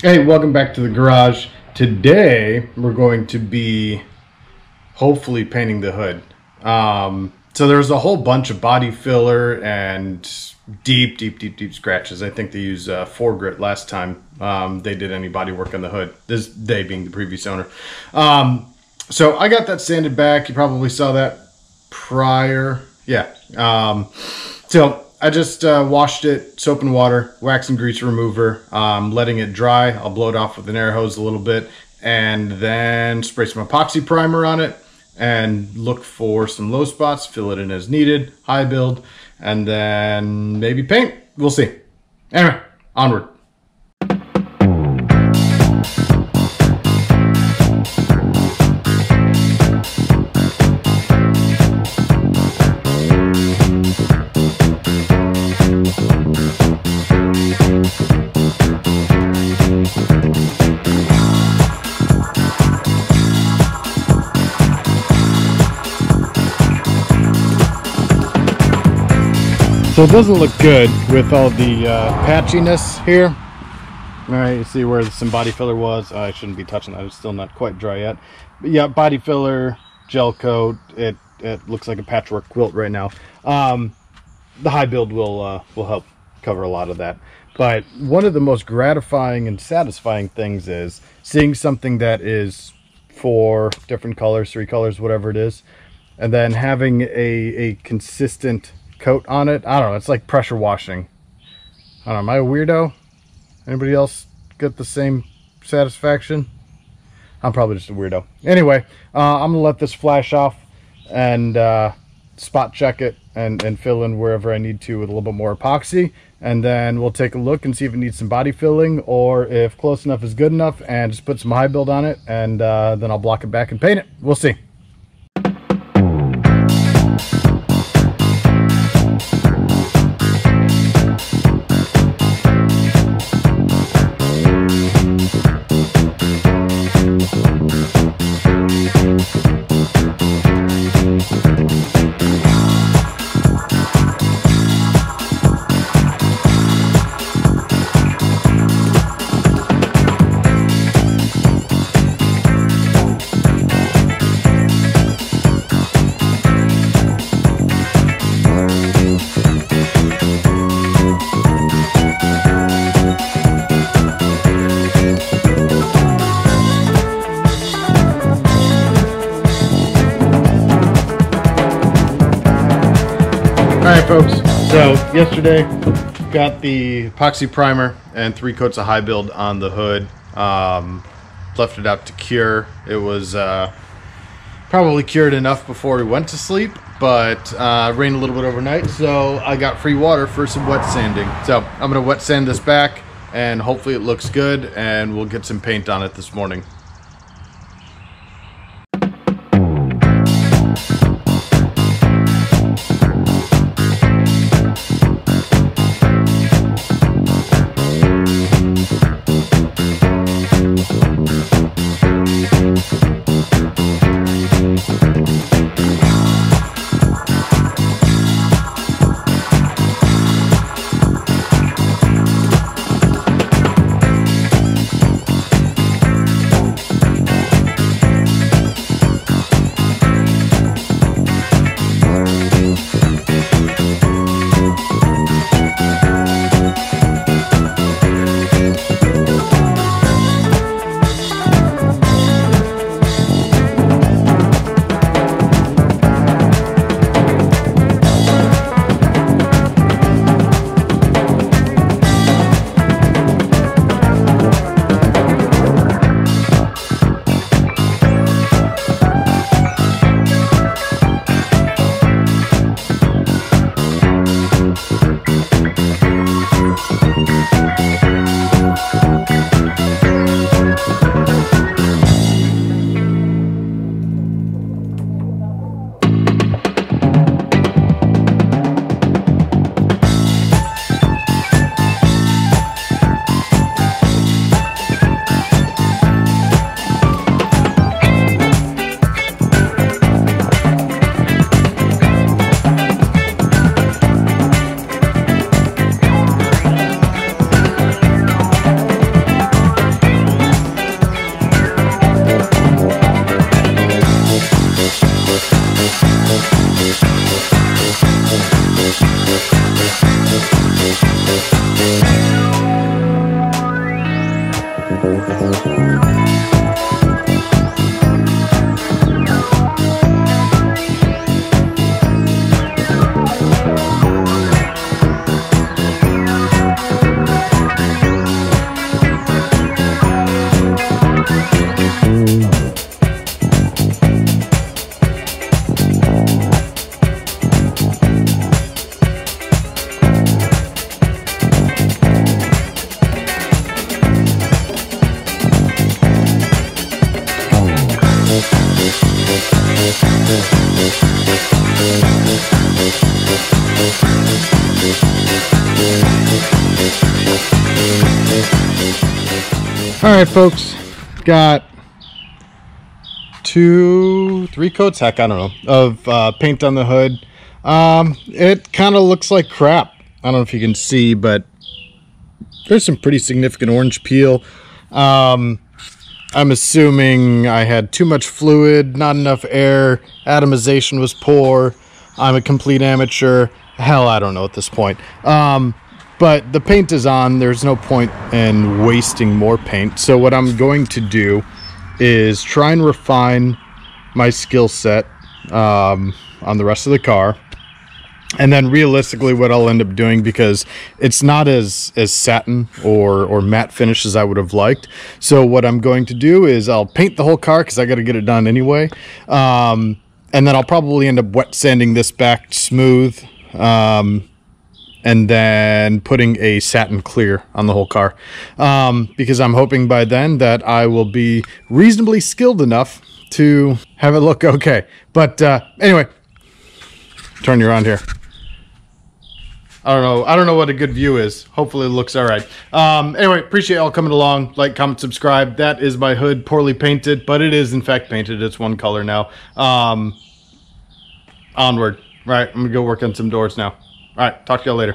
Hey, welcome back to the garage. Today we're going to be hopefully painting the hood. Um, so there's a whole bunch of body filler and deep, deep, deep, deep scratches. I think they used uh, grit last time um, they did any body work on the hood. This day being the previous owner. Um, so I got that sanded back. You probably saw that prior. Yeah. Um, so I just uh, washed it, soap and water, wax and grease remover, um, letting it dry. I'll blow it off with an air hose a little bit, and then spray some epoxy primer on it, and look for some low spots, fill it in as needed, high build, and then maybe paint. We'll see. Anyway, onward. So it doesn't look good with all the uh, patchiness here. All right, you see where some body filler was. Oh, I shouldn't be touching that. It's still not quite dry yet. But yeah, body filler, gel coat. It it looks like a patchwork quilt right now. Um, the high build will uh, will help cover a lot of that. But one of the most gratifying and satisfying things is seeing something that is four different colors, three colors, whatever it is, and then having a, a consistent coat on it. I don't know. It's like pressure washing. I don't know. Am I a weirdo? Anybody else get the same satisfaction? I'm probably just a weirdo. Anyway, uh, I'm going to let this flash off and uh, spot check it and, and fill in wherever I need to with a little bit more epoxy. And then we'll take a look and see if it needs some body filling or if close enough is good enough and just put some high build on it. And uh, then I'll block it back and paint it. We'll see. Yesterday, got the epoxy primer and three coats of high build on the hood. Um, left it out to cure. It was uh, probably cured enough before we went to sleep, but uh, rained a little bit overnight, so I got free water for some wet sanding. So I'm gonna wet sand this back, and hopefully it looks good, and we'll get some paint on it this morning. All right, folks, got two, three coats, heck, I don't know, of uh, paint on the hood. Um, it kind of looks like crap. I don't know if you can see, but there's some pretty significant orange peel. Um, I'm assuming I had too much fluid, not enough air, atomization was poor. I'm a complete amateur. Hell, I don't know at this point. Um, but the paint is on. There's no point in wasting more paint. So what I'm going to do is try and refine my skill set um, on the rest of the car. And then realistically what I'll end up doing because it's not as as satin or or matte finish as I would have liked. So what I'm going to do is I'll paint the whole car cuz I got to get it done anyway. Um, and then I'll probably end up wet sanding this back smooth. Um, and then putting a satin clear on the whole car um, because I'm hoping by then that I will be reasonably skilled enough to have it look okay. But uh, anyway, turn you around here. I don't know. I don't know what a good view is. Hopefully it looks all right. Um, anyway, appreciate y'all coming along. Like, comment, subscribe. That is my hood, poorly painted, but it is in fact painted. It's one color now. Um, onward. Right, I'm gonna go work on some doors now. All right, talk to y'all later.